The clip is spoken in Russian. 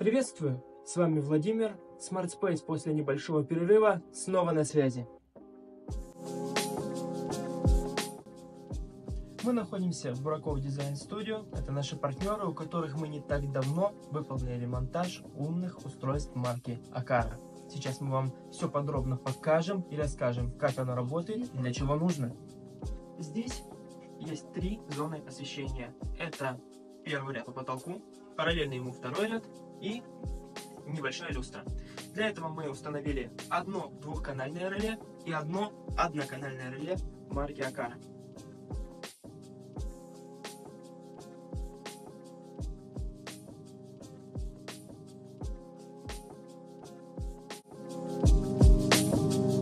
Приветствую! С вами Владимир. Smart Space после небольшого перерыва снова на связи. Мы находимся в Бураков Design Studio. Это наши партнеры, у которых мы не так давно выполнили монтаж умных устройств марки Акара. Сейчас мы вам все подробно покажем и расскажем, как оно работает и для чего нужно. Здесь есть три зоны освещения. Это первый ряд по потолку, параллельно ему второй ряд и небольшая люстра. Для этого мы установили одно двухканальное реле и одно одноканальное реле марки Акара.